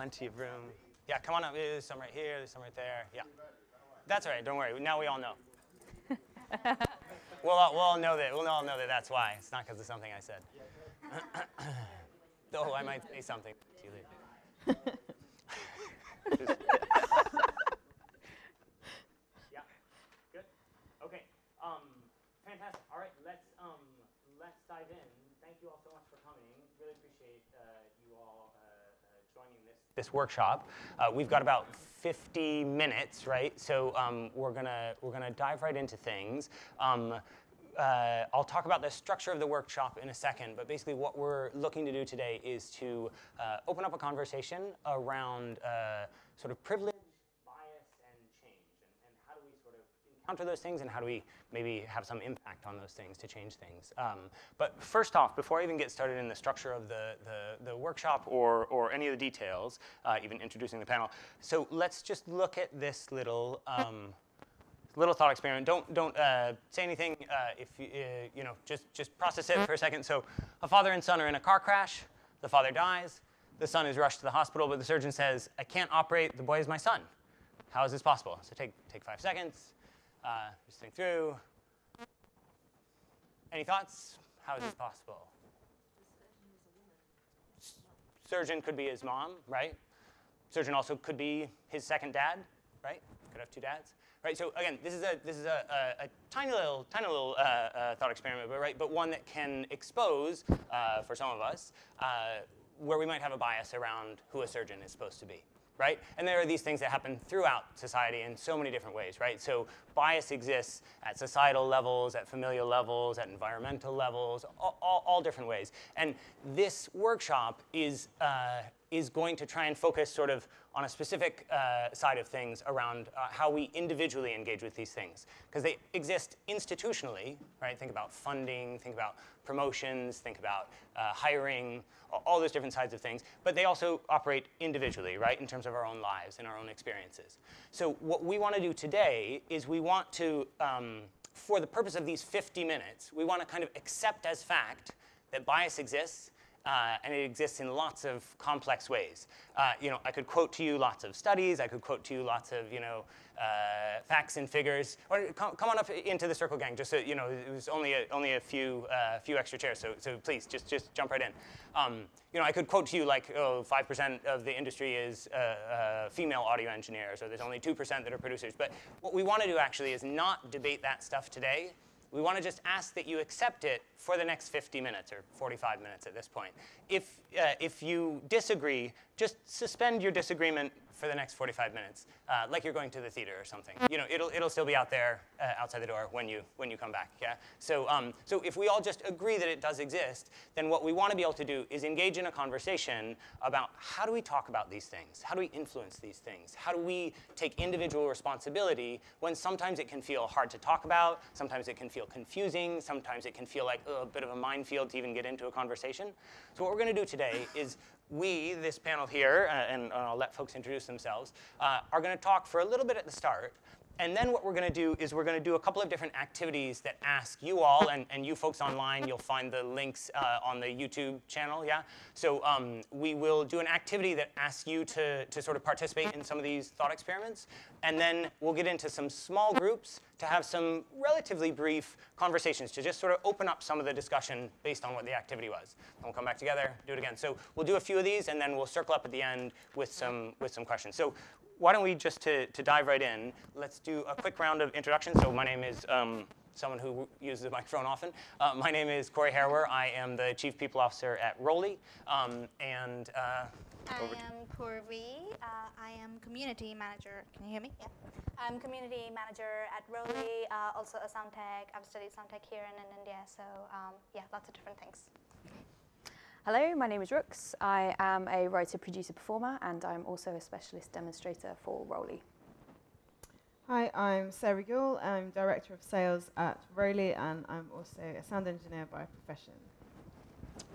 plenty of room. Yeah, come on up. There's some right here, there's some right there. Yeah. That's all right, don't worry. Now we all know. we'll, all, we'll all know that. We'll all know that that's why. It's not because of something I said. Though I might say something to you later. yeah, good. Okay, um, fantastic. All right, let's um, let's dive in. Thank you all so much for coming. Really appreciate uh, you all uh, uh, joining this workshop. Uh, we've got about 50 minutes, right? So um, we're gonna we're gonna dive right into things. Um, uh, I'll talk about the structure of the workshop in a second, but basically what we're looking to do today is to uh, open up a conversation around uh, sort of privilege, bias, and change, and, and, how do we sort of encounter those things, and how do we maybe have some impact on those things to change things. Um, but first off, before I even get started in the structure of the, the, the workshop or, or any of the details, uh, even introducing the panel, so let's just look at this little um, little thought experiment. Don't don't uh, say anything. Uh, if you, uh, you know, just just process it for a second. So, a father and son are in a car crash. The father dies. The son is rushed to the hospital, but the surgeon says, "I can't operate. The boy is my son. How is this possible?" So take take five seconds. Uh, just think through. Any thoughts? How is this possible? Surgeon could be his mom, right? Surgeon also could be his second dad, right? Could have two dads right? So again, this is a this is a, a, a tiny little tiny little uh, uh, thought experiment, but right, but one that can expose uh, for some of us uh, where we might have a bias around who a surgeon is supposed to be. Right? And there are these things that happen throughout society in so many different ways, right? So bias exists at societal levels, at familial levels, at environmental levels, all, all, all different ways. And this workshop is, uh, is going to try and focus sort of on a specific uh, side of things around uh, how we individually engage with these things. Because they exist institutionally, right? Think about funding, think about promotions, think about uh, hiring, all those different sides of things. But they also operate individually, right? In terms of our own lives and our own experiences. So what we want to do today is we want to, um, for the purpose of these 50 minutes, we want to kind of accept as fact that bias exists uh, and it exists in lots of complex ways. Uh, you know, I could quote to you lots of studies. I could quote to you lots of, you know, uh, facts and figures. Or come, come, on up into the circle, gang. Just so you know, it was only a, only a few uh, few extra chairs. So so please just just jump right in. Um, you know, I could quote to you like, oh, 5% of the industry is uh, uh, female audio engineers, or there's only 2% that are producers. But what we want to do actually is not debate that stuff today. We want to just ask that you accept it for the next 50 minutes or 45 minutes at this point. If, uh, if you disagree, just suspend your disagreement for the next 45 minutes, uh, like you're going to the theater or something. You know, it'll, it'll still be out there uh, outside the door when you, when you come back, yeah? So, um, so if we all just agree that it does exist, then what we want to be able to do is engage in a conversation about how do we talk about these things? How do we influence these things? How do we take individual responsibility when sometimes it can feel hard to talk about, sometimes it can feel confusing, sometimes it can feel like a bit of a minefield to even get into a conversation. So what we're going to do today is we, this panel here, uh, and, I'll let folks introduce themselves, uh, are going to talk for a little bit at the start. And then what we're going to do is we're going to do a couple of different activities that ask you all, and, and you folks online, you'll find the links uh, on the YouTube channel, yeah? So um, we will do an activity that asks you to, to sort of participate in some of these thought experiments. And then we'll get into some small groups to have some relatively brief conversations to just sort of open up some of the discussion based on what the activity was. And we'll come back together, do it again. So we'll do a few of these, and then we'll circle up at the end with some, with some questions. So why don't we just to, to dive right in, let's do a quick round of introductions. So my name is um, someone who uses the microphone often. Uh, my name is Corey Harrower. I am the Chief People Officer at Roli. Um, and uh, I am Purvi. Uh, I am Community Manager. Can you hear me? Yeah. I'm Community Manager at Roli, uh, also a sound tech. I've studied sound tech here and in India, so um, yeah, lots of different things. Hello, my name is Rookes. I am a writer, producer, performer, and I'm also a specialist demonstrator for Roli. Hi, I'm Sarah Gill. I'm Director of Sales at Roli, and I'm also a sound engineer by profession.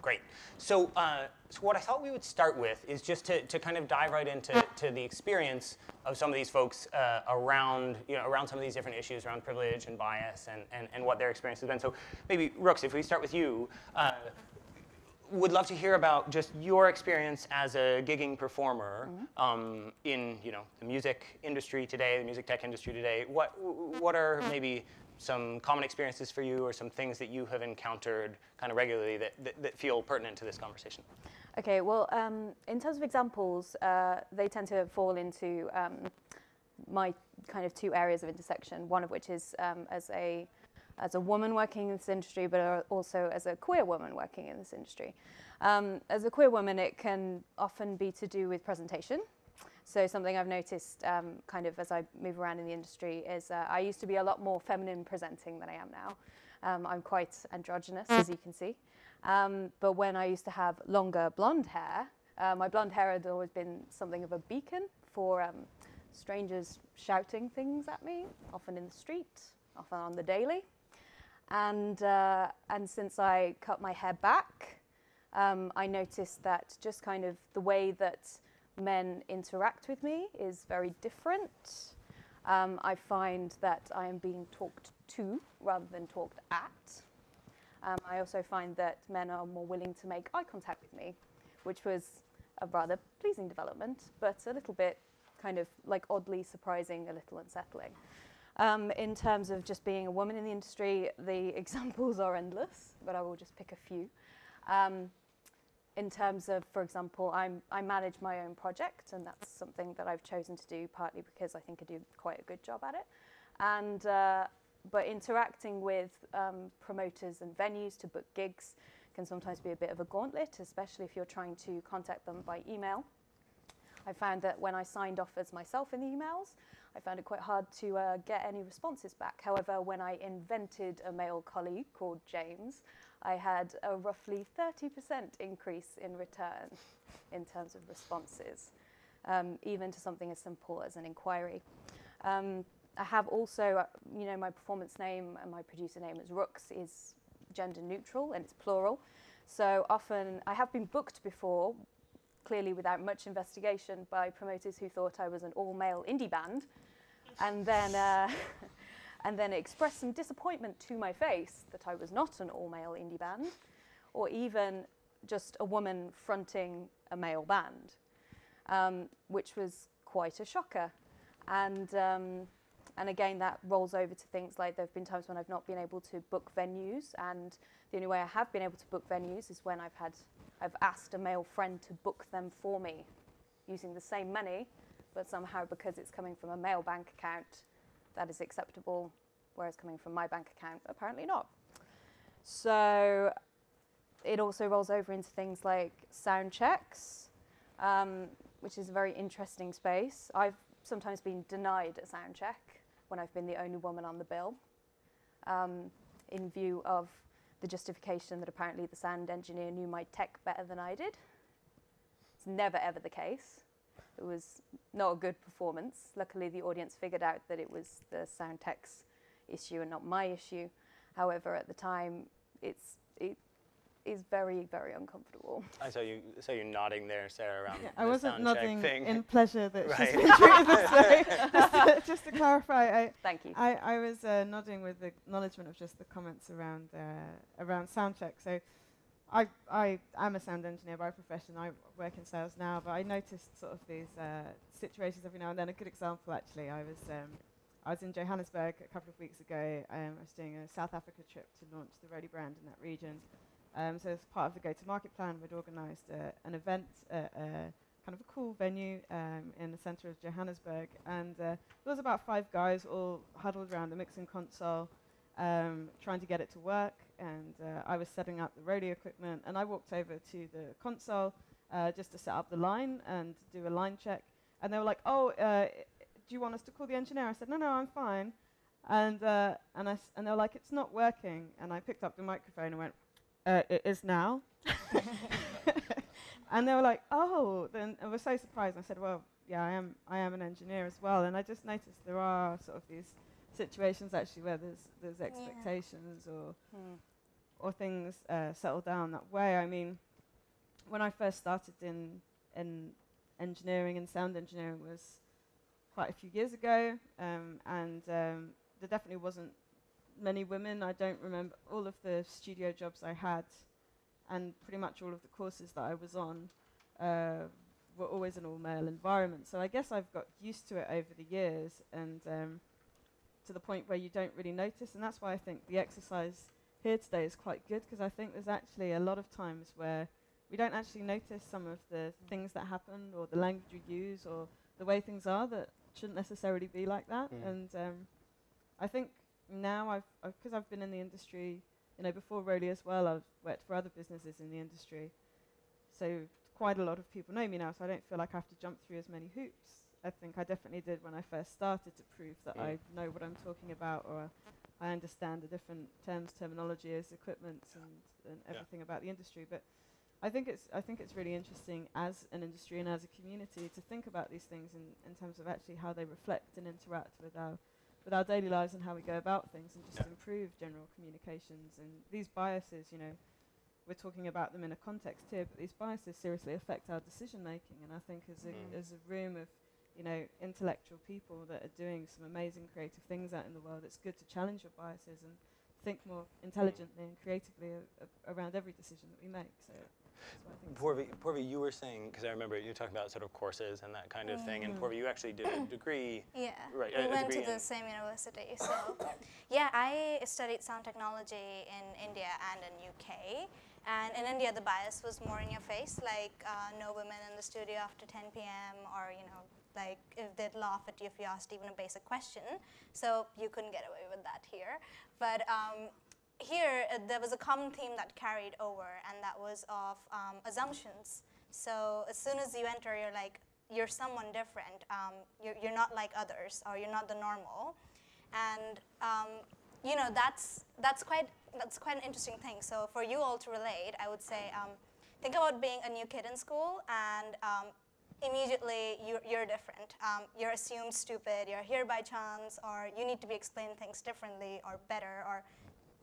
Great. So, uh, so what I thought we would start with is just to, to kind of dive right into to the experience of some of these folks uh, around, you know, around some of these different issues around privilege and bias and, and, and what their experience has been. So maybe, Rookes, if we start with you, uh, would love to hear about just your experience as a gigging performer Mm-hmm. um, in you know the music industry today, the music tech industry today. What what are maybe some common experiences for you, or some things that you have encountered kind of regularly that, that, that feel pertinent to this conversation? Okay, well, um, in terms of examples, uh, they tend to fall into um, my kind of two areas of intersection. One of which is um, as a as a woman working in this industry, but uh, also as a queer woman working in this industry. Um, as a queer woman, it can often be to do with presentation. So something I've noticed, um, kind of as I move around in the industry, is uh, I used to be a lot more feminine presenting than I am now. Um, I'm quite androgynous, as you can see. Um, but when I used to have longer blonde hair, uh, my blonde hair had always been something of a beacon for um, strangers shouting things at me, often in the street, often on the daily. And, uh, and since I cut my hair back, um, I noticed that just kind of the way that men interact with me is very different. Um, I find that I am being talked to rather than talked at. Um, I also find that men are more willing to make eye contact with me, which was a rather pleasing development, but a little bit kind of like oddly surprising, a little unsettling. Um, in terms of just being a woman in the industry, the examples are endless, but I will just pick a few. Um, in terms of, for example, I'm, I manage my own project, and that's something that I've chosen to do partly because I think I do quite a good job at it. And uh, but interacting with um, promoters and venues to book gigs can sometimes be a bit of a gauntlet, especially if you're trying to contact them by email. I found that when I signed off as myself in the emails, I found it quite hard to uh, get any responses back. However, when I invented a male colleague called James, I had a roughly 30% increase in return in terms of responses, um, even to something as simple as an inquiry. Um, I have also, uh, you know, my performance name and my producer name as Rookes is gender neutral and it's plural. So often I have been booked before, clearly without much investigation, by promoters who thought I was an all male indie band. And then, uh, and then expressed some disappointment to my face that I was not an all male indie band, or even just a woman fronting a male band, um, which was quite a shocker. And um, and again, that rolls over to things like there have been times when I've not been able to book venues, and the only way I have been able to book venues is when I've had, I've asked a male friend to book them for me, using the same money, but somehow because it's coming from a male bank account, that is acceptable, whereas coming from my bank account, apparently not. So it also rolls over into things like sound checks, um, which is a very interesting space. I've sometimes been denied a sound check when I've been the only woman on the bill, um, in view of the justification that apparently the sound engineer knew my tech better than I did. It's never ever the case. It was not a good performance. Luckily, the audience figured out that it was the sound tech's issue and not my issue. However, at the time, it's it is very very uncomfortable. I saw you saw you nodding there, Sarah, around Yeah, the I wasn't nodding thing. in pleasure that she's Right. been treated this way. just, to, just to clarify, I, Thank you. I, I was uh, nodding with the acknowledgement of just the comments around uh, around sound check. So, I I am a sound engineer by profession. I work in sales now, but I noticed sort of these uh, situations every now and then. A good example, actually, I was um, I was in Johannesburg a couple of weeks ago. Um, I was doing a South Africa trip to launch the Roli brand in that region. Um, so as part of the go-to-market plan, we'd organised uh, an event at a kind of a cool venue um, in the centre of Johannesburg, and uh, there was about five guys all huddled around the mixing console, um, trying to get it to work. And uh, I was setting up the Roli equipment, and I walked over to the console uh, just to set up the line and do a line check. And they were like, "Oh, uh, do you want us to call the engineer?" I said, "No, no, I'm fine." And uh, and I s- and they were like, "It's not working." And I picked up the microphone and went, uh, "It is now." and they were like, "Oh!" Then I was so surprised. I said, "Well, yeah, I am. I am an engineer as well." And I just noticed there are sort of these situations actually where there's there's Yeah. expectations or Hmm. or things uh, settle down that way. I mean, when I first started in in engineering and sound engineering was quite a few years ago, um, and um, there definitely wasn't many women. I don't remember all of the studio jobs I had. and pretty much all of the courses that I was on uh, were always an all-male environment. So I guess I've got used to it over the years, and um, to the point where you don't really notice. And that's why I think the exercise here today is quite good because I think there's actually a lot of times where we don't actually notice some of the things that happen or the language we use or the way things are that shouldn't necessarily be like that. Mm. And um, I think now I've because I've been in the industry, you know, before Roli as well. I've worked for other businesses in the industry, so quite a lot of people know me now. So I don't feel like I have to jump through as many hoops. I think I definitely did when I first started to prove that Mm. I know what I'm talking about or I understand the different terms, terminology as equipment and, and Yeah. everything about the industry. But I think it's I think it's really interesting as an industry and as a community to think about these things in, in terms of actually how they reflect and interact with our with our daily lives and how we go about things and just Yeah. improve general communications and these biases, you know, we're talking about them in a context here, but these biases seriously affect our decision making and I think as a Mm. as a room of you know, intellectual people that are doing some amazing creative things out in the world. It's good to challenge your biases and think more intelligently and creatively around every decision that we make. So that's what I think. it's Purvi, Purvi, you were saying because I remember you talking about sort of courses and that kind of thing, and Mhm. Purvi, you actually did a degree. Yeah, Right, we went to the same university. So, yeah, I studied sound technology in India and in UK. And in India, the bias was more in your face, like uh, no women in the studio after 10 p.m. or you know, like if they'd laugh at you if you asked even a basic question. So you couldn't get away with that here. But um, here, uh, there was a common theme that carried over, and that was of um, assumptions. So as soon as you enter, you're like, you're someone different. Um, you're, you're not like others, or you're not the normal. And um, you know that's that's quite that's quite an interesting thing. So for you all to relate, I would say um, think about being a new kid in school and um, immediately you're, you're different. Um, you're assumed stupid. You're here by chance, or you need to be explained things differently or better, or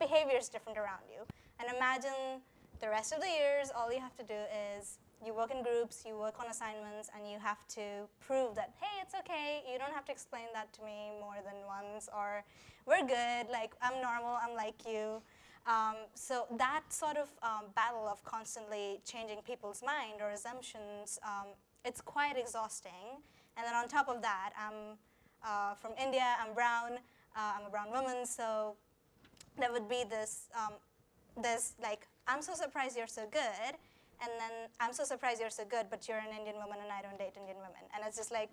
behavior is different around you. And imagine the rest of the years, all you have to do is you work in groups, you work on assignments, and you have to prove that, hey, it's okay, you don't have to explain that to me more than once, or we're good, like, I'm normal, I'm like you. Um, so that sort of um, battle of constantly changing people's mind or assumptions, um, it's quite exhausting. And then on top of that, I'm uh, from India, I'm brown, uh, I'm a brown woman, so there would be this, um, this like, I'm so surprised you're so good, and then I'm so surprised you're so good, but you're an Indian woman and I don't date Indian women. And it's just like,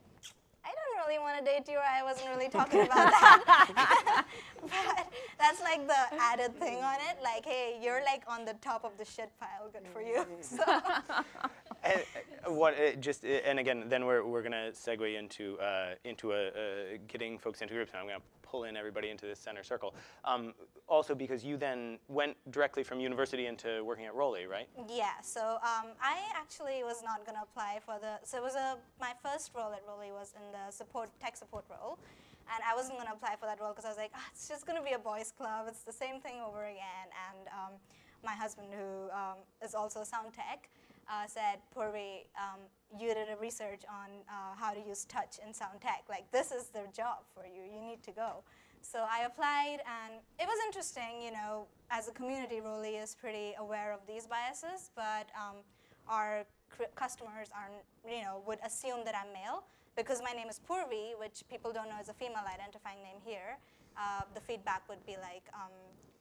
I don't really want to date you, or I wasn't really talking about that. but that's like the added thing on it. Like, hey, you're like on the top of the shit pile. Good for you. So, And, uh, what uh, just uh, and again, then we're, we're gonna segue into uh, into a, uh, getting folks into groups. And I'm gonna pull in everybody into this center circle. Um, also, because you then went directly from university into working at Roli, right? yeah. So um, I actually was not gonna apply for the. So it was a my first role at Roli was in the support tech support role. And I wasn't going to apply for that role because I was like, ah, it's just going to be a boys' club. It's the same thing over again. And um, my husband, who um, is also sound tech, uh, said, Purvi, um, you did a research on uh, how to use touch in sound tech. Like, this is the job for you. You need to go. So I applied, and it was interesting. You know, as a community, Roli is pretty aware of these biases, but um, our customers are, you know, would assume that I'm male because my name is Purvi, which people don't know is a female identifying name here. Uh, the feedback would be like, um,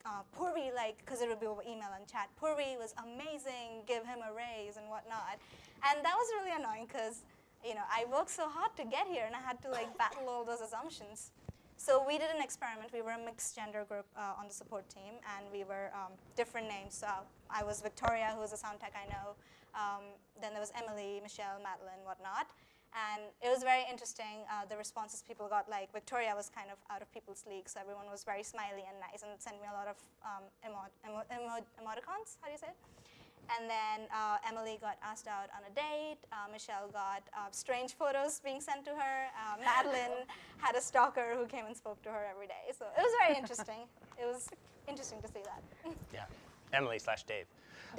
uh, Purvi, like, because it would be over email and chat. Puri was amazing. Give him a raise and whatnot. And that was really annoying because, you know, I worked so hard to get here, and I had to like battle all those assumptions. So we did an experiment. We were a mixed gender group uh, on the support team, and we were um, different names. So I was Victoria, who was a sound tech I know. Um, then there was Emily, Michelle, Madeline, whatnot. And it was very interesting, uh, the responses people got. Like, Victoria was kind of out of people's league, so everyone was very smiley and nice and sent me a lot of um, emo- emo- emo- emoticons, how do you say it? And then uh, Emily got asked out on a date. Uh, Michelle got uh, strange photos being sent to her. Uh, Madeline had a stalker who came and spoke to her every day. So it was very interesting. It was interesting to see that. Yeah. Emily slash Dave.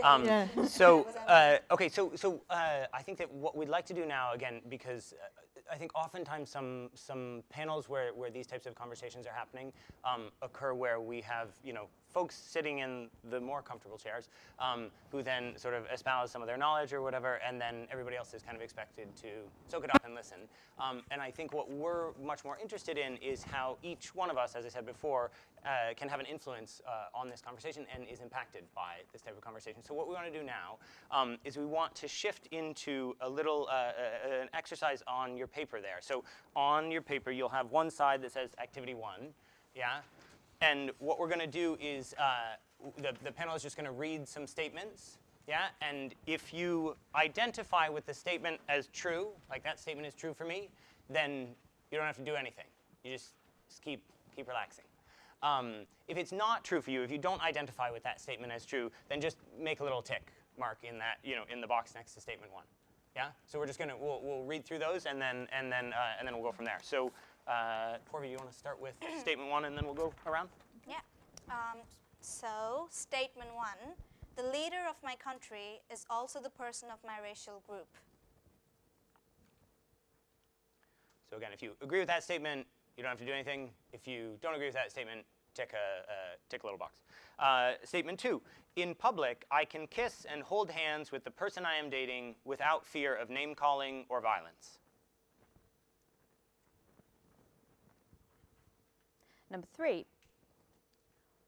Um, Yeah. So, uh, okay, so so uh, I think that what we'd like to do now, again, because uh, I think oftentimes some some panels where, where these types of conversations are happening um, occur where we have you know folks sitting in the more comfortable chairs um, who then sort of espouse some of their knowledge or whatever, and then everybody else is kind of expected to soak it up and listen. Um, and I think what we're much more interested in is how each one of us, as I said before, uh, can have an influence uh, on this conversation and is impacted by this type of conversation. So what we want to do now um, is we want to shift into a little uh, uh, an exercise on your paper there. So on your paper, you'll have one side that says activity one, yeah? And what we're going to do is uh, the, the panel is just going to read some statements. Yeah, and if you identify with the statement as true, like that statement is true for me, then you don't have to do anything. You just, just keep, keep relaxing. Um, if it's not true for you, if you don't identify with that statement as true, then just make a little tick mark in that, you know, in the box next to statement one. Yeah. So we're just gonna we'll, we'll read through those and then and then uh, and then we'll go from there. So uh, Purvi, you want to start with statement one and then we'll go around? Yeah. Um, so, statement one the leader of my country is also the person of my racial group. So, again, if you agree with that statement, you don't have to do anything. If you don't agree with that statement, tick a, uh, tick a little box. Uh, statement two In public, I can kiss and hold hands with the person I am dating without fear of name calling or violence. Number three,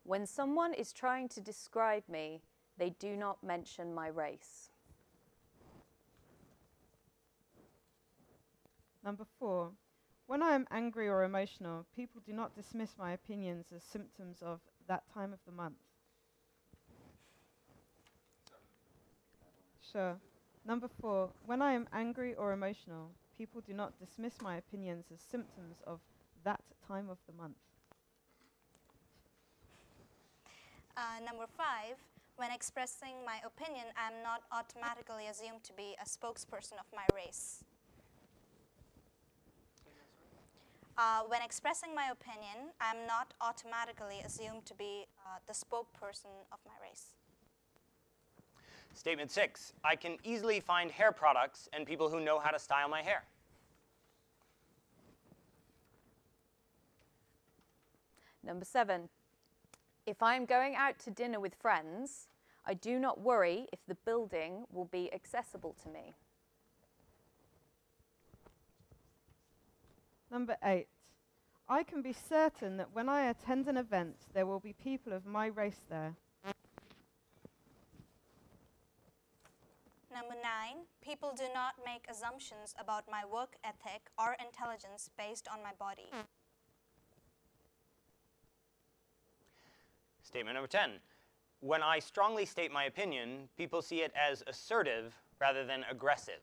when someone is trying to describe me, they do not mention my race. Number four, when I am angry or emotional, people do not dismiss my opinions as symptoms of that time of the month. Sure. Number four, when I am angry or emotional, people do not dismiss my opinions as symptoms of that time of the month. Uh, number five, when expressing my opinion, I'm not automatically assumed to be a spokesperson of my race. Uh, when expressing my opinion, I'm not automatically assumed to be uh, the spokesperson of my race. Statement six I can easily find hair products and people who know how to style my hair. Number seven, if I am going out to dinner with friends, I do not worry if the building will be accessible to me. Number eight, I can be certain that when I attend an event, there will be people of my race there. Number nine, people do not make assumptions about my work ethic or intelligence based on my body. Statement number 10 When I strongly state my opinion, people see it as assertive rather than aggressive.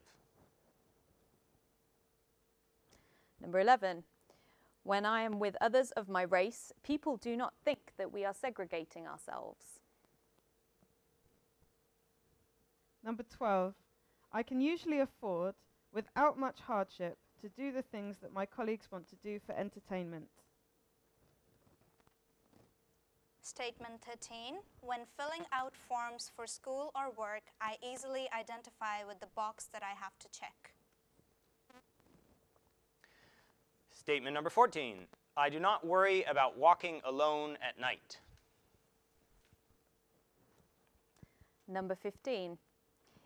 Number 11, when I am with others of my race, people do not think that we are segregating ourselves. Number 12, I can usually afford, without much hardship, to do the things that my colleagues want to do for entertainment. Statement 13 When filling out forms for school or work, I easily identify with the box that I have to check. Statement number 14 I do not worry about walking alone at night. Number 15,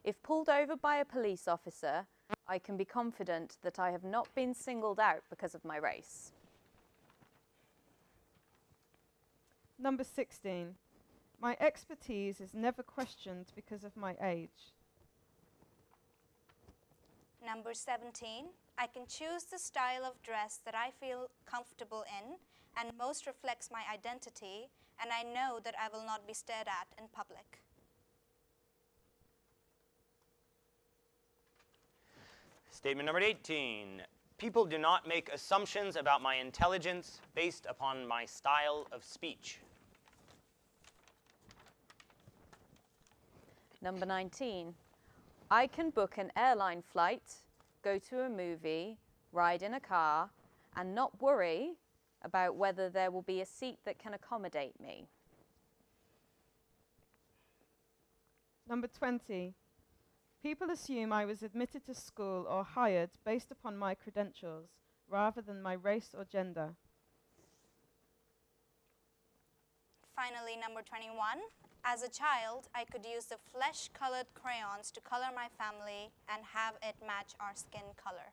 if pulled over by a police officer, I can be confident that I have not been singled out because of my race. Number 16, my expertise is never questioned because of my age. Number 17 I can choose the style of dress that I feel comfortable in and most reflects my identity, and I know that I will not be stared at in public. Statement number 18 People do not make assumptions about my intelligence based upon my style of speech. Number 19, I can book an airline flight, go to a movie, ride in a car, and not worry about whether there will be a seat that can accommodate me. Number 20, people assume I was admitted to school or hired based upon my credentials rather than my race or gender. finally, number 21. As a child, I could use the flesh colored crayons to color my family and have it match our skin color.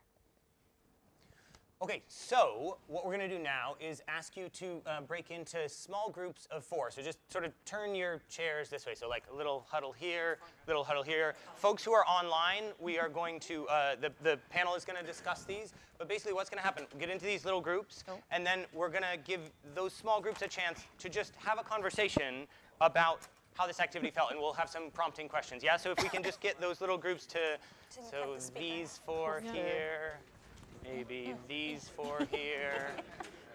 Okay, so what we're going to do now is ask you to uh, break into small groups of four. So just sort of turn your chairs this way. So like a little huddle here, little huddle here. Folks who are online, we are going to, uh, the, the panel is going to discuss these. But basically what's going to happen, get into these little groups, and then we're going to give those small groups a chance to just have a conversation about how this activity felt, and we'll have some prompting questions. Yeah, so if we can just get those little groups to, To so the these four Yeah. here, maybe these four here.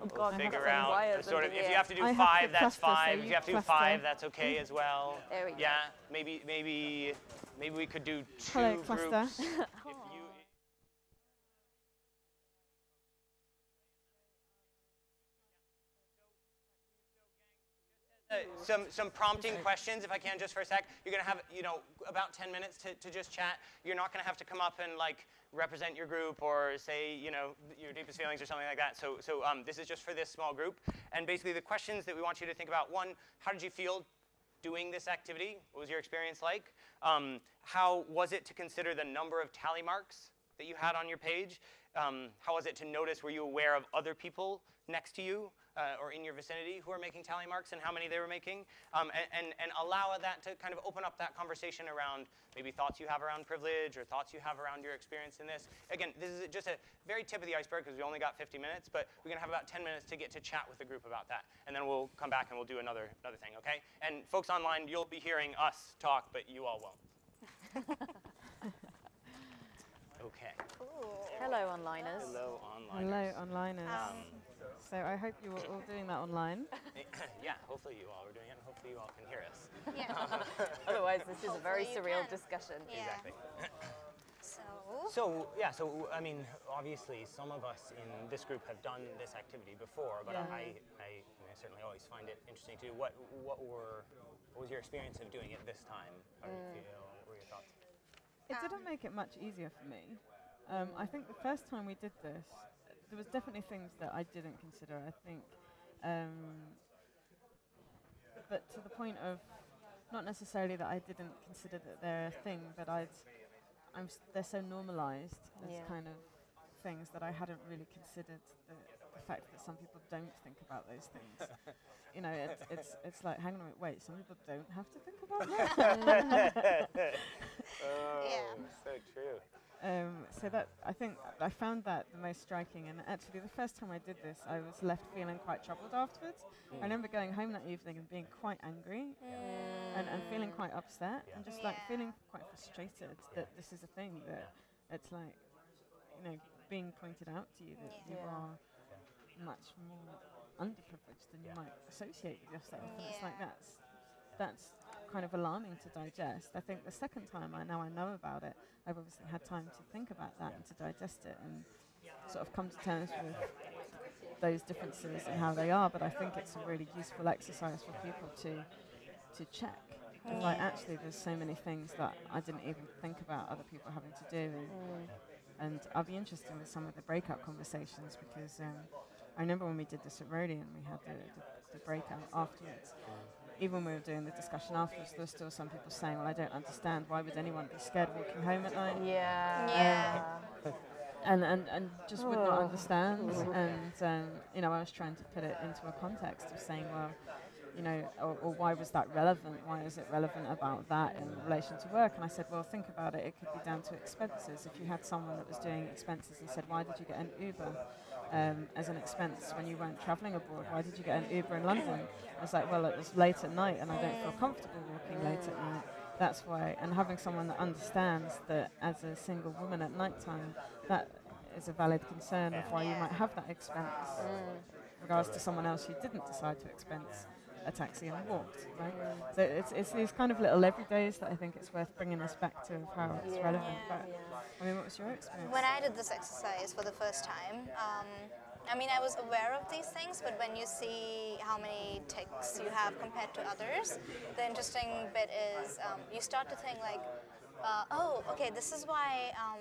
Oh We'll God, figure out wires sort of if you have to do I five, to that's cluster, so five. If you you have to do cluster. five, that's okay as well. There we go. Yeah, maybe maybe maybe we could do two Hello, cluster. groups. Uh, some some prompting questions, if I can, just for a sec. You're gonna have, you know, about 10 minutes to, to just chat. You're not gonna have to come up and like represent your group or say, you know, your deepest feelings or something like that. So so um, this is just for this small group. And basically, the questions that we want you to think about: one, how did you feel doing this activity? What was your experience like? Um, how was it to consider the number of tally marks that you had on your page? Um, how was it to notice, were you aware of other people next to you uh, or in your vicinity who are making tally marks and how many they were making? Um, and, and, and allow that to kind of open up that conversation around maybe thoughts you have around privilege or thoughts you have around your experience in this. Again, this is just a very tip of the iceberg because we only got 50 minutes, but we're going to have about 10 minutes to get to chat with the group about that. And then we'll come back and we'll do another, another thing, okay? And folks online, you'll be hearing us talk, but you all won't. okay. Hello, onliners. Hello, online. Hello, onliners. Um, so I hope you are all doing that online. yeah, hopefully you all are doing it, and hopefully you all can hear us. Yeah. Otherwise, this is a very surreal can. discussion. Yeah. Exactly. So, So, yeah, so, I mean, obviously, some of us in this group have done this activity before, but Yeah. I, I, I certainly always find it interesting too. What, what were, what was your experience of doing it this time? How did you feel? What were your thoughts? It didn't make it much easier for me. Um, I think the first time we did this, there was definitely things that I didn't consider. I think, um, but to the point of not necessarily that I didn't consider that they're a thing, but I'd, I'm s- they're so normalised as Yeah. kind of things that I hadn't really considered the, the fact that some people don't think about those things. you know, it's, it's it's like, hang on a minute, wait, some people don't have to think about that. Oh, Yeah. so true. Um, so that I think I found that the most striking, and actually the first time I did this, I was left feeling quite troubled afterwards. Mm. I remember going home that evening and being quite angry and, and feeling quite upset Yeah. and just like Yeah. feeling quite frustrated that this is a thing that it's like you know being pointed out to you that Yeah. you are much more underprivileged than you might associate with yourself. And it's like that's that's kind of alarming to digest. I think the second time I now I know about it, I've obviously had time to think about that and to digest it and sort of come to terms with those differences and how they are. But I think it's a really useful exercise for people to to check. Like mm. actually, there's so many things that I didn't even think about other people having to do. And, mm. and I'll be interested in some of the breakout conversations because um, I remember when we did this at Roli and we had the, the, the breakout afterwards. Mm. Even when we were doing the discussion afterwards, there were still some people saying, "Well, I don't understand. Why would anyone be scared walking home at night?" Yeah. Yeah. and, and, and just would not Oh. understand. And um, you know, I was trying to put it into a context of saying, well, you know, or, or why was that relevant? Why is it relevant about that in relation to work? And I said, well, think about it. It could be down to expenses. If you had someone that was doing expenses and said, why did you get an Uber? Um, as an expense when you weren't travelling abroad, why did you get an Uber in London? I was like, well, it was late at night and I don't feel comfortable walking late at night. That's why, and having someone that understands that as a single woman at night time, that is a valid concern of why you might have that expense, regards to someone else you didn't decide to expense a taxi and walked. Right? So it's, it's these kind of little everydays that I think it's worth bringing us back to how it's Yeah. relevant. Yeah. But I mean, what was your experience? When I did this exercise for the first time, um, I mean, I was aware of these things, but when you see how many ticks you have compared to others, the interesting bit is um, you start to think like, uh, oh, okay, this is why um,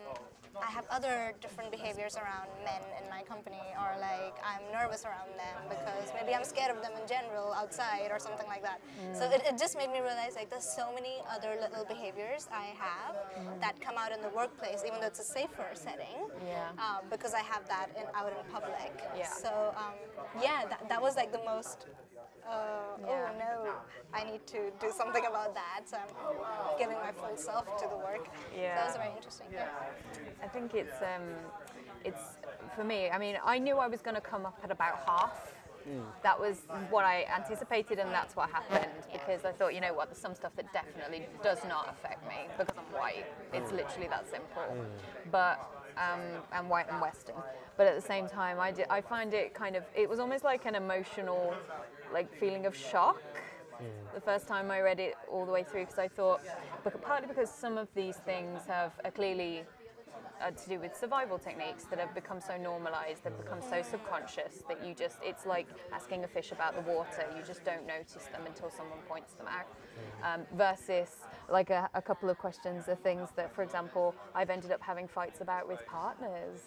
I have other different behaviors around men in my company, or like I'm nervous around them because maybe I'm scared of them in general outside or something like that. So it, it just made me realize like there's so many other little behaviors I have that come out in the workplace, even though it's a safer setting, Yeah. um, because I have that in, out in public. Yeah. So um, yeah, that, that was like the most. Uh, Yeah. Oh no, I need to do something about that. So I'm giving my full self to the work. So that was very interesting. Yeah. I think it's um, it's for me. I mean, I knew I was going to come up at about half. That was what I anticipated, and that's what happened. Because I thought, you know what, there's some stuff that definitely does not affect me because I'm white. It's literally that simple. But um, I'm white and Western. But at the same time, I, di- I find it kind of. It was almost like an emotional, like feeling of shock the first time I read it all the way through because I thought, partly because some of these things have are clearly uh, to do with survival techniques that have become so normalized, they've become so subconscious that you just, it's like asking a fish about the water, you just don't notice them until someone points them out. Um, versus like a, a couple of questions are things that, for example, I've ended up having fights about with partners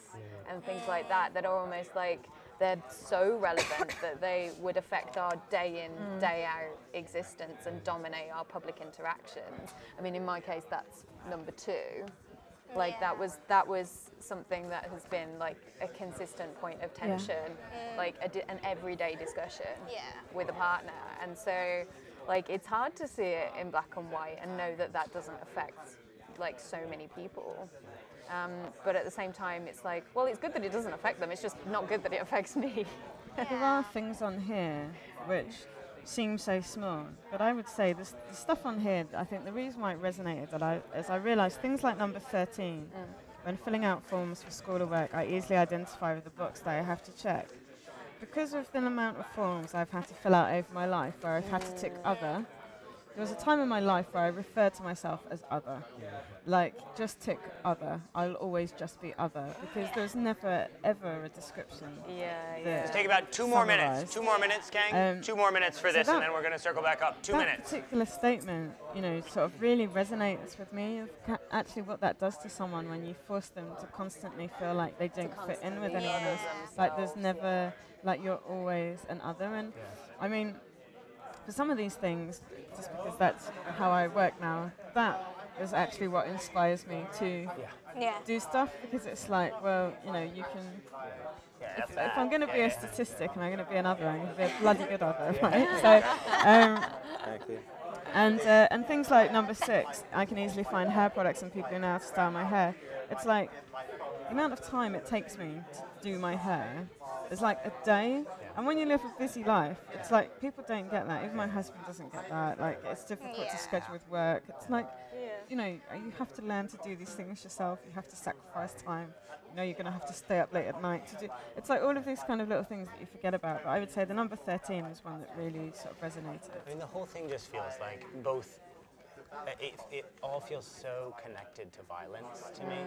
and things like that that are almost like they're so relevant that they would affect our day in, mm. day out existence and dominate our public interactions. I mean, in my case, that's number two. Like Yeah. that was that was something that has been like a consistent point of tension, mm. like a di- an everyday discussion Yeah. with a partner, and so like it's hard to see it in black and white and know that that doesn't affect like so many people. Um, but at the same time, it's like, well, it's good that it doesn't affect them. It's just not good that it affects me. There are things on here which seem so small, but I would say this, the stuff on here, I think the reason why it resonated that I, is I realised things like number 13, when filling out forms for school or work, I easily identify with the box that I have to check. Because of the amount of forms I've had to fill out over my life where I've had to tick other, there was a time in my life where I referred to myself as other. Like, just tick other. I'll always just be other because there's never, ever a description. Yeah, yeah. Let's take about two more minutes. Two more minutes, gang. Um, two more minutes for so this, that- and then we're going to circle back up. Two that minutes. particular statement, you know, sort of really resonates with me of ca- actually what that does to someone when you force them to constantly feel like they don't fit in with constantly anyone else. Like there's never, like you're always an other. And I mean, for some of these things, just because that's how I work now, that is actually what inspires me to Yeah. do stuff because it's like, well, you know, you can Yeah, if, if I'm going to be a statistic and I'm going to be another, I'm going to be a bloody good other, right? So, um, Exactly. And uh, and things like number six, I can easily find hair products and people who know how to style my hair. It's like the amount of time it takes me to do my hair is like a day. And when you live a busy life, it's like people don't get that. Even my husband doesn't get that. Like it's difficult Yeah. to schedule with work. It's like you know, uh, you have to learn to do these things yourself. You have to sacrifice time. You know, you're going to have to stay up late at night to do. It's like all of these kind of little things that you forget about. But I would say the number 13 was one that really sort of resonated. I mean, the whole thing just feels like both. It, it all feels so connected to violence to me.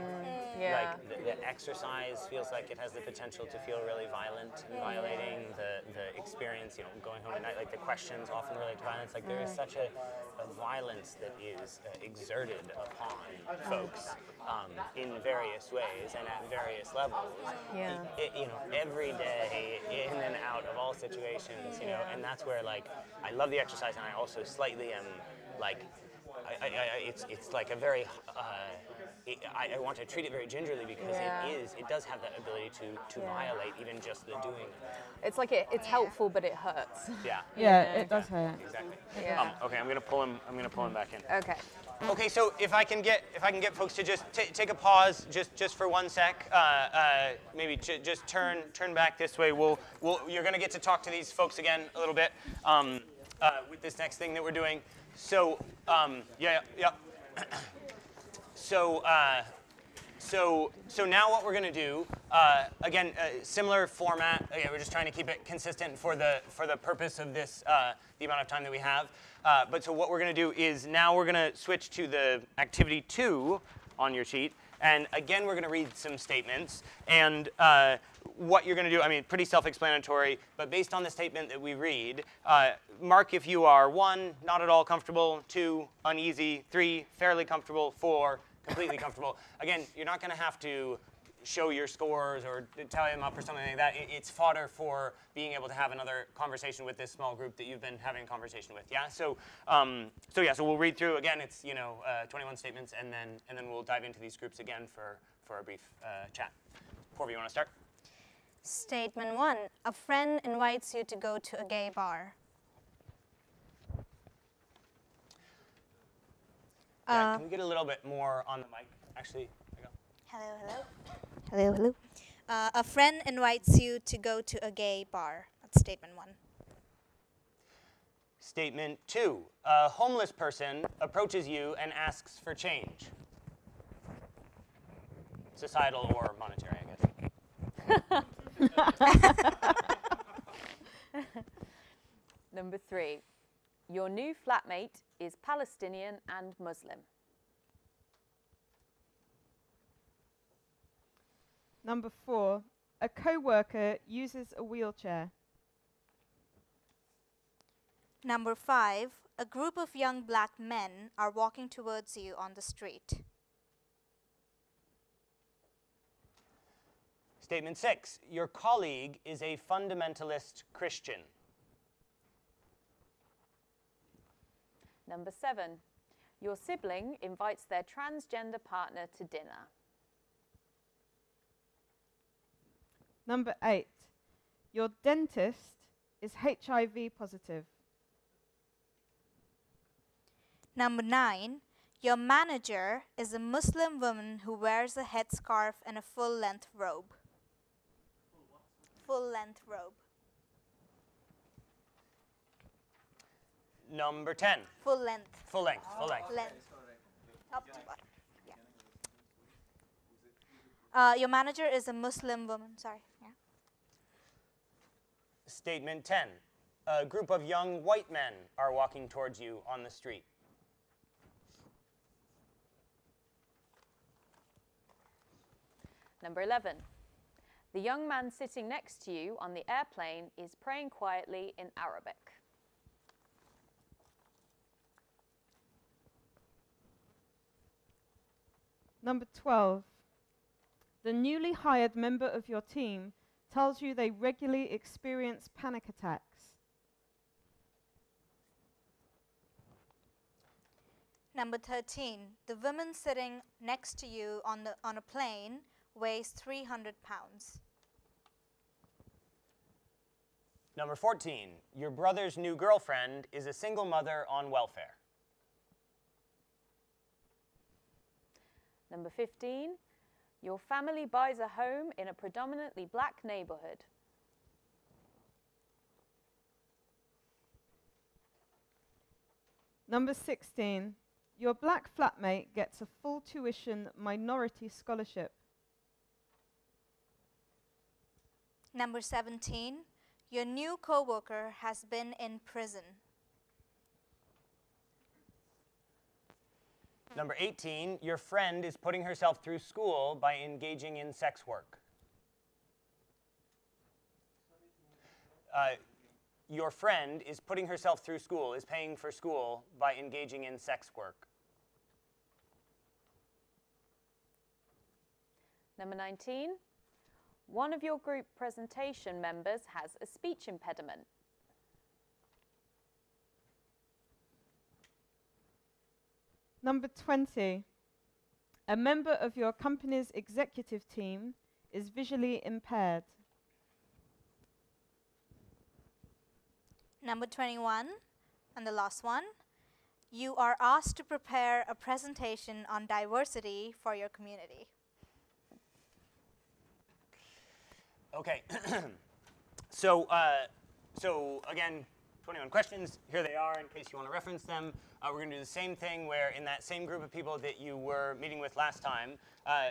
yeah. Like the, the exercise feels like it has the potential to feel really violent and violating. The the experience, you know, going home at night, like the questions often relate to violence. Like there is such a, a violence that is uh, exerted upon folks um, in various ways and at various levels. Yeah. It, you know, every day, in and out of all situations. You know, and that's where like I love the exercise, and I also slightly am like. I, I, I, it's, it's like a very, uh, it, I, I want to treat it very gingerly because Yeah. it is, it does have that ability to, to Yeah. violate even just the doing. It's like it, it's helpful, but it hurts. Yeah. Yeah, Yeah. it does hurt. Exactly. Yeah. Um, okay, I'm gonna pull him. I'm gonna pull him back in. Okay. Okay, so if I can get if I can get folks to just ta take a pause, just just for one sec, uh, uh, maybe j- just turn turn back this way. We'll, we'll you're gonna get to talk to these folks again a little bit um, uh, with this next thing that we're doing. So um, yeah yeah. so. Uh, so, so now what we're going to do, uh, again, uh, similar format. Again, we're just trying to keep it consistent for the for the purpose of this, uh, the amount of time that we have. Uh, but so what we're going to do is now we're going to switch to the activity two on your sheet, and again we're going to read some statements. And uh, what you're going to do, I mean, pretty self-explanatory. But based on the statement that we read, uh, mark if you are one, not at all comfortable, two, uneasy, three, fairly comfortable, four, completely comfortable. Again, you're not going to have to show your scores or t- tally them up or something like that. It, it's fodder for being able to have another conversation with this small group that you've been having a conversation with. Yeah. So, um, so yeah. So we'll read through again. It's you know uh, 21 statements, and then and then we'll dive into these groups again for for a brief uh, chat. Corby, you want to start? Statement one A friend invites you to go to a gay bar. Yeah. Uh, can we get a little bit more on the mic? Actually, there you go. Hello, hello. Hello, hello. Uh, a friend invites you to go to a gay bar. That's statement one. Statement two A homeless person approaches you and asks for change. Societal or monetary, I guess. Number three, your new flatmate is Palestinian and Muslim. Number four, a co-worker uses a wheelchair. Number five A group of young black men are walking towards you on the street. Statement six Your colleague is a fundamentalist Christian. Number seven, your sibling invites their transgender partner to dinner. Number eight, your dentist is HIV positive. Number nine Your manager is a Muslim woman who wears a headscarf and a full length robe. Full length robe. Number 10 Full length. Full length, full length. Length. Top to bottom. Yeah. Uh, your manager is a Muslim woman. Sorry. Yeah. Statement 10 A group of young white men are walking towards you on the street. Number 11, the young man sitting next to you on the airplane is praying quietly in Arabic. Number 12, the newly hired member of your team tells you they regularly experience panic attacks. Number 13. The woman sitting next to you on, the, on a plane weighs 300 pounds. Number 14 Your brother's new girlfriend is a single mother on welfare. Number 15, your family buys a home in a predominantly black neighborhood. Number 16, your black flatmate gets a full tuition minority scholarship. Number 17. Your new coworker has been in prison. Number 18 Your friend is putting herself through school by engaging in sex work. Uh, your friend is putting herself through school, is paying for school by engaging in sex work. Number 19, one of your group presentation members has a speech impediment. Number 20, a member of your company's executive team is visually impaired. Number 21, and the last one. You are asked to prepare a presentation on diversity for your community. Okay. so, uh, so again, 21 questions. Here they are in case you want to reference them. Uh, we're going to do the same thing where in that same group of people that you were meeting with last time, uh,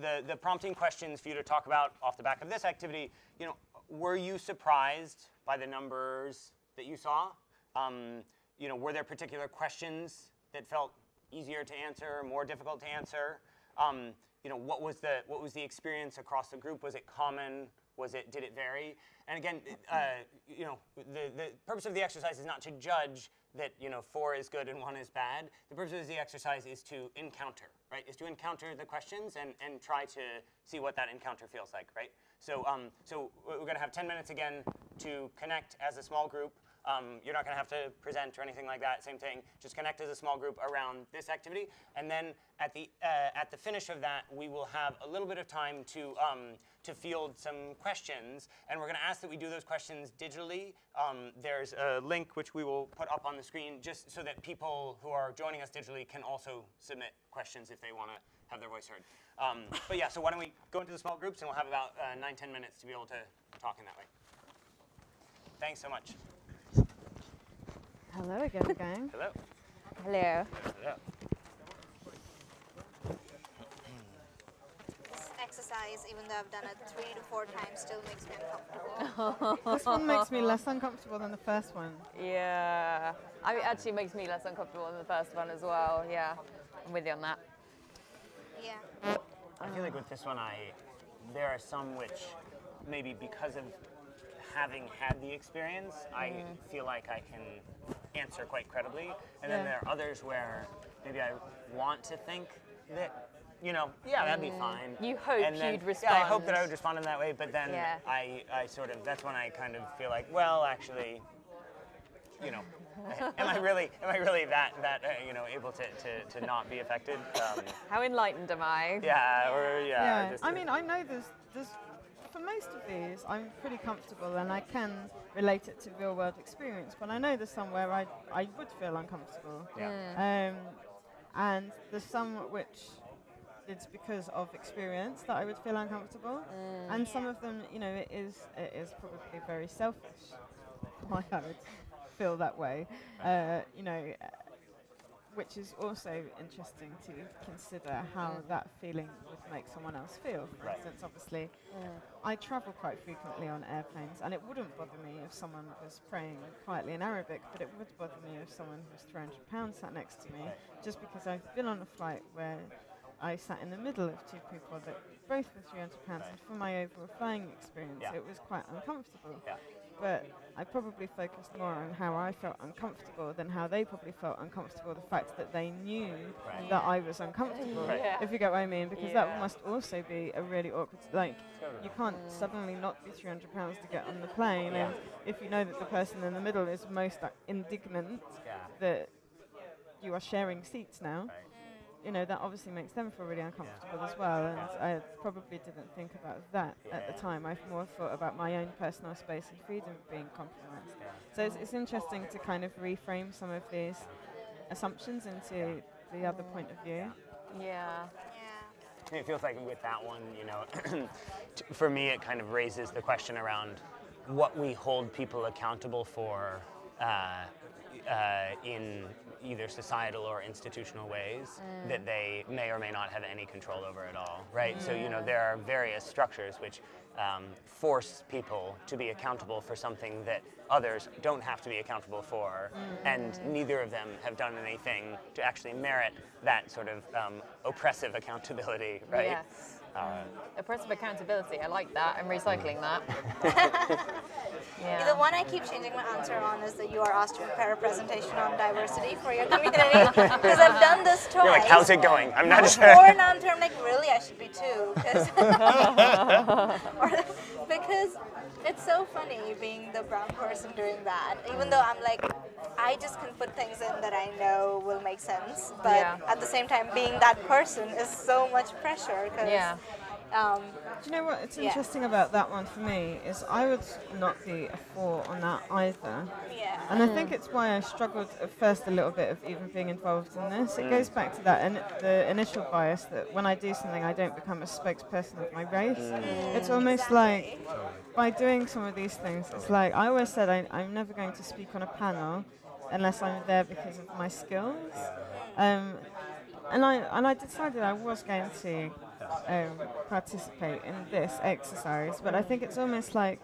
the, the prompting questions for you to talk about off the back of this activity, you know, were you surprised by the numbers that you saw? Um, you know, were there particular questions that felt easier to answer, more difficult to answer? Um, you know, what was the what was the experience across the group? Was it common? Was it did it vary? And again, uh, you know, the the purpose of the exercise is not to judge that you know four is good and one is bad. The purpose of the exercise is to encounter, right, is to encounter the questions and, and try to see what that encounter feels like, right? So, um, so we're going to have 10 minutes again to connect as a small group. Um, you're not going to have to present or anything like that. Same thing. Just connect as a small group around this activity, and then at the uh, at the finish of that, we will have a little bit of time to um, to field some questions, and we're going to ask that we do those questions digitally. Um, there's a link which we will put up on the screen, just so that people who are joining us digitally can also submit questions if they want to have their voice heard. Um, but yeah, so why don't we go into the small groups, and we'll have about uh, nine ten minutes to be able to talk in that way. Thanks so much. Hello again, gang. Hello. Hello. Hello. This exercise, even though I've done it three to four times, still makes me uncomfortable. this one makes me less uncomfortable than the first one. Yeah. I mean, actually makes me less uncomfortable than the first one as well. Yeah. I'm with you on that. yeah. I feel like with this one, I there are some which maybe because of having had the experience, I mm. feel like I can answer quite credibly, and then Yeah. there are others where maybe I want to think that. You know, yeah, that'd be fine. You hope And then- you'd Yeah, I hope that I would respond in that way, but then Yeah. I, I sort of, that's when I kind of feel like, well, actually, you know, am I really, am I really that, that, uh, you know, able to, to, to not be affected? Um, How enlightened am I? yeah, or yeah. Yeah, just, I mean, I know there's, there's, for most of these, I'm pretty comfortable and I can relate it to real world experience, but I know there's some where I, I would feel uncomfortable. yeah. Um, and there's some which it's because of experience that I would feel uncomfortable, and some of them, you know, it is it is probably very selfish why I would feel that way. Uh, you know, which is also interesting to consider how that feeling would make someone else feel. For Right. instance, obviously, I travel quite frequently on airplanes, and it wouldn't bother me if someone was praying quietly in Arabic, but it would bother me if someone who was 300 pounds sat next to me, just because I've been on a flight where I sat in the middle of two people that both were 300 pounds, and for my overall flying experience, Yeah. it was quite uncomfortable. Yeah. But I probably focused more on how I felt uncomfortable than how they probably felt uncomfortable. The fact that they knew Right. that I was uncomfortable, yeah. if you get what I mean, because Yeah. that must also be a really awkward. Like, you can't suddenly not be 300 pounds to get on the plane, and if you know that the person in the middle is most uh, indignant Yeah. that you are sharing seats now, Right. You know that obviously makes them feel really uncomfortable as well. And I probably didn't think about that at the time. I've more thought about my own personal space and freedom being compromised. Yeah. So it's, it's interesting to kind of reframe some of these assumptions into the other point of view. Yeah. Yeah. It feels like with that one, you know, t- for me, it kind of raises the question around what we hold people accountable for uh, uh, in either societal or institutional ways that they may or may not have any control over at all, right? So, you know, there are various structures which um, force people to be accountable for something that others don't have to be accountable for, and neither of them have done anything to actually merit that sort of um, oppressive accountability, right? Yes. Uh, Oppressive accountability. I like that. I'm recycling that. yeah. The one I keep changing my answer on is that you are asked to prepare a presentation on diversity for your community because I've done this twice. you're like, how's it going? I'm not sure. Or now I'm like, really, I should be too, because because it's so funny being the brown person doing that. Even though I'm like, I just can put things in that I know will make sense, but Yeah. at the same time, being that person is so much pressure. 'cause, Yeah. Um, Do you know what? It's Yeah. interesting about that one for me is I would not be a four on that either. yeah. And I think it's why I struggled at first a little bit of even being involved in this. It goes back to that in, the initial bias that when I do something, I don't become a spokesperson of my race. It's almost like by doing some of these things, it's like I always said I, I'm never going to speak on a panel unless I'm there because of my skills. Um, and I and I decided I was going to um, participate in this exercise, but I think it's almost like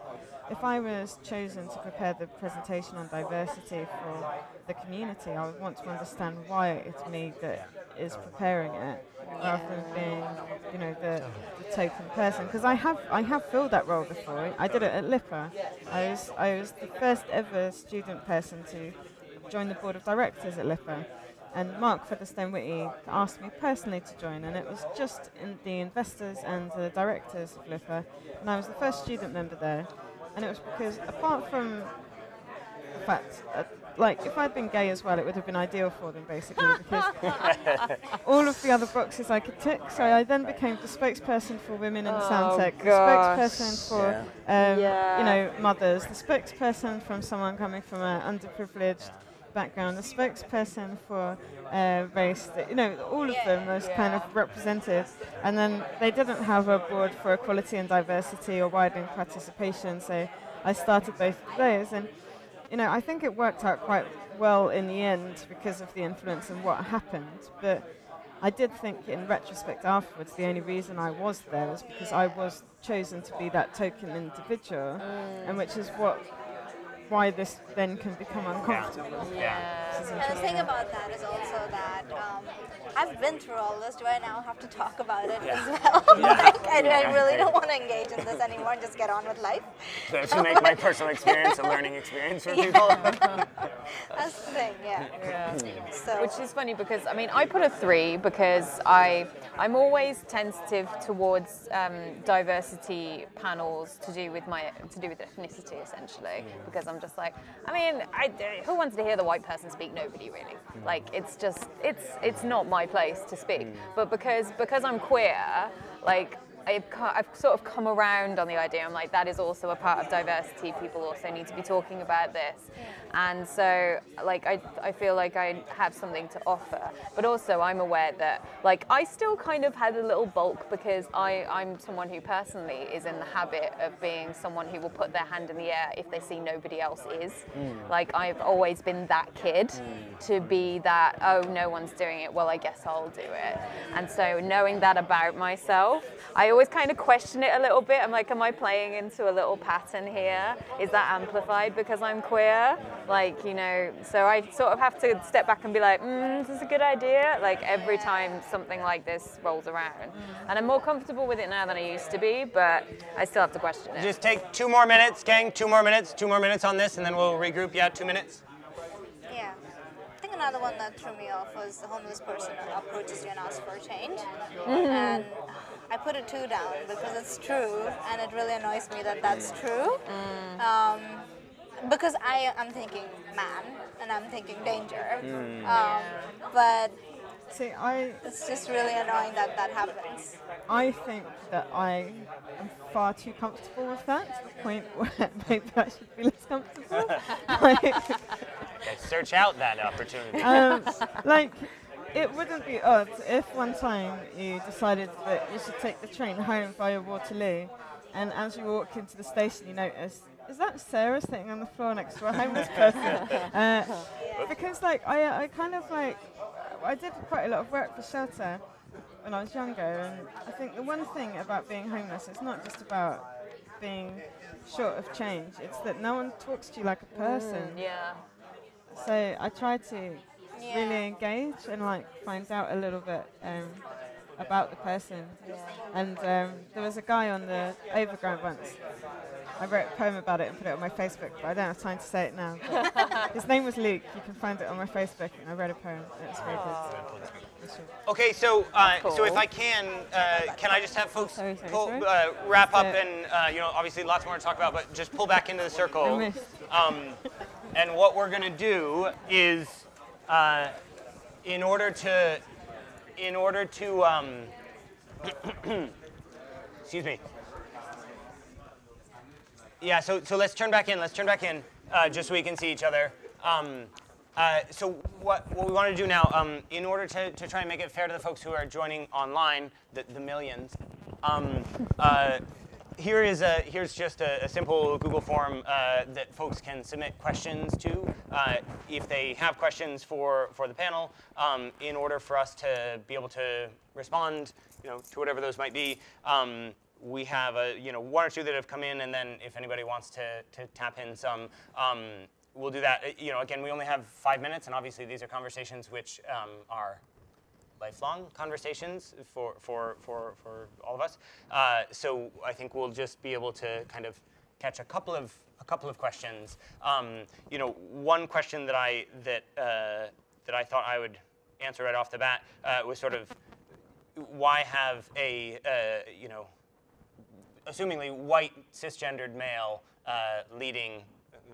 if I was chosen to prepare the presentation on diversity for the community, I would want to understand why it's me that is preparing it, rather than being, you know, the, the token person. Because I have I have filled that role before. I did it at LIPA. I was I was the first ever student person to join the board of directors at LIPA. And Mark Featherstone Witty asked me personally to join, and it was just in the investors and the directors of LIPA, and I was the first student member there, and it was because apart from the fact, uh, like if I'd been gay as well, it would have been ideal for them basically because all of the other boxes I could tick. So I then became the spokesperson for women in Oh, Soundtech, the gosh. spokesperson for Yeah. um, Yeah. you know, mothers, the spokesperson from someone coming from an underprivileged background, the spokesperson for uh, race, the, you know, all of them was kind of represented. And then they didn't have a board for equality and diversity or widening participation, so I started both of those. And, you know, I think it worked out quite well in the end because of the influence and what happened. But I did think in retrospect afterwards, the only reason I was there was because I was chosen to be that token individual, and which is what why this then can become uncomfortable. Yeah. And the thing about that is also that um, I've been through all this. Do I now have to talk about it as well? like, I, I really don't want to engage in this anymore and just get on with life. So to make my personal experience a learning experience for people. That's the thing, yeah. So, Which is funny because I mean I put a three because I I'm always tentative towards um, diversity panels to do with my to do with ethnicity essentially because I'm just like I mean I, who wants to hear the white person speak nobody really like it's just it's it's not my place to speak hmm. but because because I'm queer like I've, I've sort of come around on the idea. I'm like, that is also a part of diversity. People also need to be talking about this. And so, like, I, I feel like I have something to offer. But also, I'm aware that, like, I still kind of had a little bulk because I, I'm someone who personally is in the habit of being someone who will put their hand in the air if they see nobody else is. Hmm. Like, I've always been that kid hmm. to be that, oh, no one's doing it. Well, I guess I'll do it. And so, knowing that about myself, I always kind of question it a little bit. I'm like, am I playing into a little pattern here? Is that amplified because I'm queer? Like, you know, so I sort of have to step back and be like, mm, is this a good idea? Like every time something like this rolls around. And I'm more comfortable with it now than I used to be, but I still have to question it. Just take two more minutes, gang. Two more minutes. Two more minutes on this, and then we'll regroup. Yeah, two minutes. yeah. I think another one that threw me off was the homeless person who approaches you and asks for a change. And I put a two down because it's true, and it really annoys me that that's true. Um, because I am thinking man, and I'm thinking danger. Um, but See, I it's just really annoying that that happens. I think that I am far too comfortable with that to the point where maybe I should be less comfortable. like, Okay, search out that opportunity. um, like, it wouldn't be odd if one time you decided that you should take the train home via Waterloo, and as you walk into the station, you notice. Is that Sarah sitting on the floor next to a homeless person? Uh, because like I, I kind of like I did quite a lot of work for shelter when I was younger, and I think the one thing about being homeless, it's not just about being short of change. It's that no one talks to you like a person. yeah. So I try to Yeah. really engage and like find out a little bit um, about the person. And um, there was a guy on the overground once. I wrote a poem about it and put it on my Facebook, but I don't have time to say it now. His name was Luke. You can find it on my Facebook, and I wrote a poem. It was very good. It's short. Okay, so uh, so if. I can, uh, can I just have folks Sorry, sorry, pull, sorry. Uh, wrap up Just, uh, and uh, you know obviously lots more to talk about, but just pull back into the circle. Um, and what we're gonna do is, uh, in order to, in order to, um, excuse me. Yeah, so so let's turn back in. Let's turn back in, uh, just so we can see each other. Um, uh, so what, what we want to do now, um, in order to, to try and make it fair to the folks who are joining online, the, the millions, um, uh, here is a, here's just a, a simple Google form uh, that folks can submit questions to uh, if they have questions for, for the panel um, in order for us to be able to respond you know, to whatever those might be. Um, we have a, you know, one or two that have come in, and then if anybody wants to, to tap in some, um, we'll do that. You know, again, we only have five minutes, and obviously these are conversations which um, are lifelong conversations for, for, for, for all of us. Uh, so I think we'll just be able to kind of catch a couple of a couple of questions. Um, you know, one question that I that uh, that I thought I would answer right off the bat uh, was sort of why have a uh, you know assumingly white cisgendered male uh, leading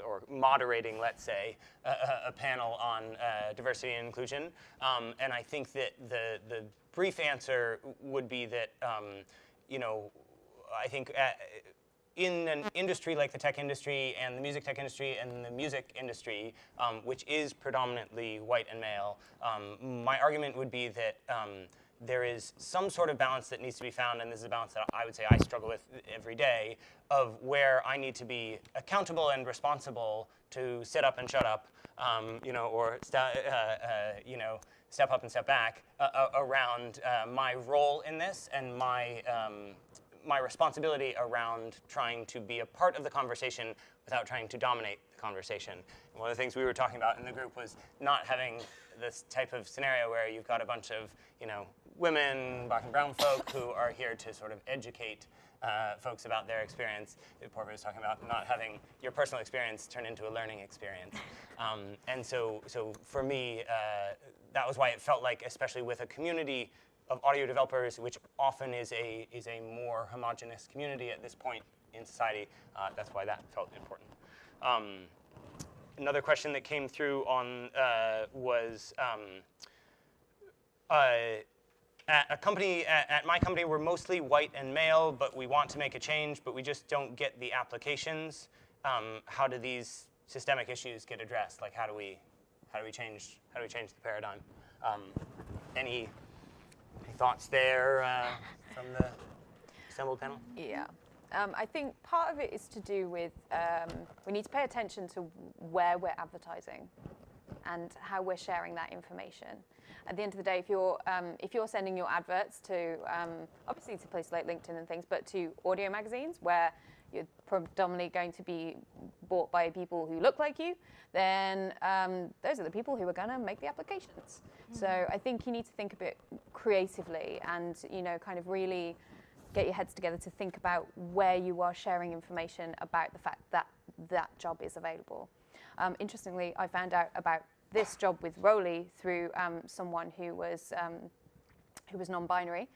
or moderating, let's say, a, a panel on uh, diversity and inclusion. Um, and I think that the, the brief answer would be that, um, you know, I think uh, in an industry like the tech industry and the music tech industry and the music industry, um, which is predominantly white and male, um, my argument would be that um, there is some sort of balance that needs to be found, and this is a balance that I would say I struggle with every day, of where I need to be accountable and responsible to sit up and shut up, um, you know, or uh, uh, you know, step up and step back uh, uh, around uh, my role in this and my um, my responsibility around trying to be a part of the conversation without trying to dominate the conversation. And one of the things we were talking about in the group was not having this type of scenario where you've got a bunch of, you know, women, black and brown folk who are here to sort of educate uh, folks about their experience. Purvi was talking about not having your personal experience turn into a learning experience. Um, and so, so for me, uh, that was why it felt like, especially with a community of audio developers, which often is a, is a more homogenous community at this point in society, uh, that's why that felt important. Um, another question that came through on uh, was um, uh, at a company, at, at, my company, we're mostly white and male, but we want to make a change, but we just don't get the applications. Um, how do these systemic issues get addressed? Like, how do we, how do we change, how do we change the paradigm? Um, any, any thoughts there uh, from the assembled panel? Yeah. Um, I think part of it is to do with um, we need to pay attention to where we're advertising and how we're sharing that information. At the end of the day, if you're um, if you're sending your adverts to um, obviously to places like LinkedIn and things, but to audio magazines where you're predominantly going to be bought by people who look like you, then um, those are the people who are going to make the applications. Mm-hmm. So I think you need to think a bit creatively and you know kind of really get your heads together to think about where you are sharing information about the fact that that job is available. Um, interestingly, I found out about this job with Roli through um, someone who was um, who was non-binary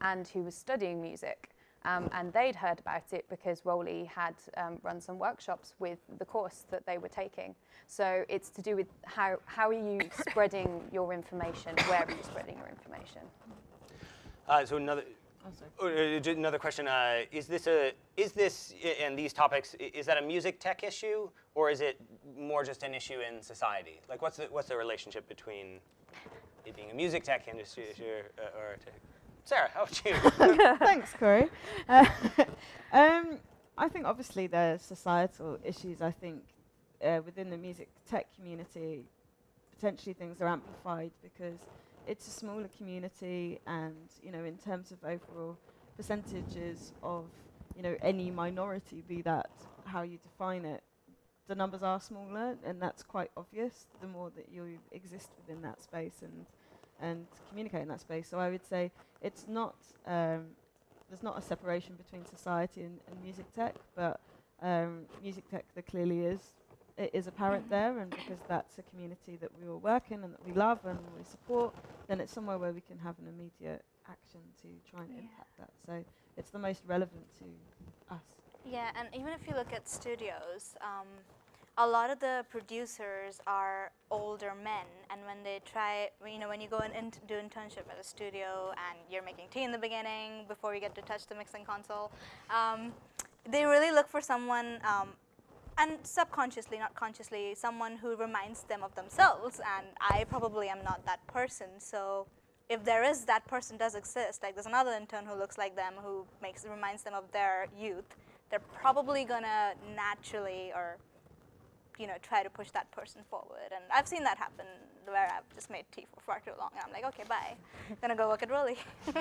and who was studying music. Um, and they'd heard about it because Roli had um, run some workshops with the course that they were taking. So it's to do with how, how are you spreading your information, where are you spreading your information? Uh, so another, Oh, uh, another question: uh, Is this a is this and these topics is that a music tech issue or is it more just an issue in society? Like, what's the what's the relationship between it being a music tech industry issue or, uh, or Sarah? How about you? Thanks, Corey. Uh, um, I think obviously there's societal issues. I think uh, within the music tech community, potentially things are amplified because it's a smaller community, and you know, in terms of overall percentages of you know any minority, be that how you define it, the numbers are smaller, and that's quite obvious. The more that you exist within that space and and communicate in that space, so I would say it's not um, there's not a separation between society and, and music tech, but um, music tech there clearly is is apparent there, and because that's a community that we all work in and that we love and we support, then it's somewhere where we can have an immediate action to try and yeah. impact that. So it's the most relevant to us. Yeah, and even if you look at studios, um, a lot of the producers are older men, and when they try, you know, when you go and in do internship at a studio and you're making tea in the beginning before you get to touch the mixing console, um, they really look for someone um, and subconsciously, not consciously, someone who reminds them of themselves. And I probably am not that person. So if there is that person does exist, like there's another intern who looks like them who makes reminds them of their youth, they're probably gonna naturally or you know try to push that person forward. And I've seen that happen where I've just made tea for far too long, and I'm like, okay, bye, gonna go work at Roli.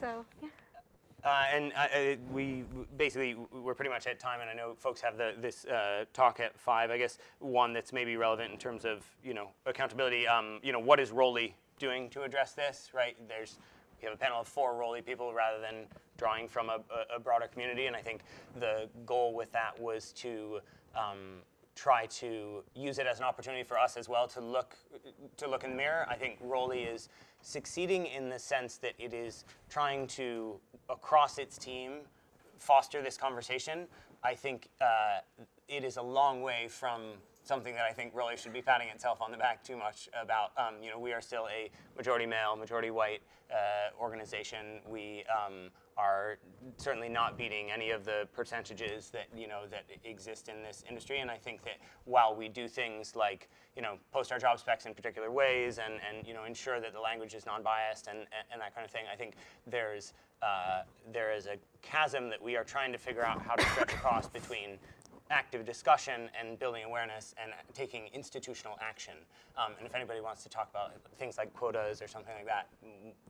so yeah. Uh, and uh, uh we basically we're pretty much at time, and I know folks have the, this uh, talk at five. I guess one that's maybe relevant in terms of you know accountability. Um, you know, what is Roli doing to address this? Right? There's we have a panel of four Roli people rather than drawing from a, a, broader community, and I think the goal with that was to um, try to use it as an opportunity for us as well to look to look in the mirror. I think Roli is succeeding in the sense that it is trying to across its team foster this conversation. I think uh, it is a long way from something that I think really should be patting itself on the back too much about. Um, you know, we are still a majority male, majority white uh, organization. We um, are certainly not beating any of the percentages that you know that exist in this industry. And I think that while we do things like you know post our job specs in particular ways and and you know ensure that the language is non-biased and and, that kind of thing, I think there's uh, there is a chasm that we are trying to figure out how to stretch across between active discussion and building awareness and taking institutional action. Um, and if anybody wants to talk about things like quotas or something like that,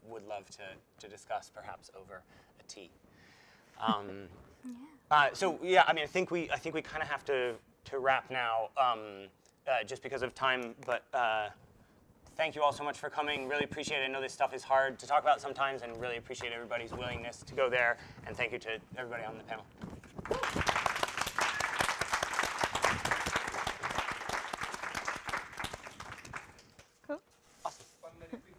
would love to, to discuss perhaps over a tea. Um, uh, so yeah, I mean, I think we I think we kind of have to to wrap now, um, uh, just because of time. But uh, thank you all so much for coming. Really appreciate it. I know this stuff is hard to talk about sometimes, and really appreciate everybody's willingness to go there. And thank you to everybody on the panel. Cool. Awesome. One very quick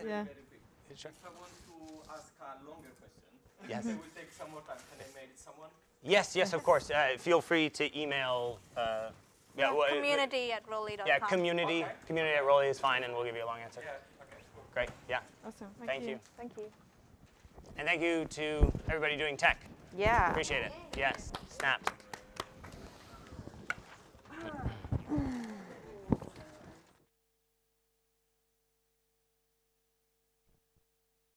question. Yeah. Yeah. Very quick. Sure. If I want to ask a longer question, Yes. it will take some more time. Can I mail it someone? Yes, yes, of course. Uh, feel free to email. Uh, yeah, well, uh, community at roli.com. Yeah, community. Okay. Community at Roli is fine, and we'll give you a long answer. Yeah. Okay. Cool. Great. Yeah. Awesome. Thank you. Thank you. And thank you to everybody doing tech. Yeah. Appreciate it. Yes. Snapped.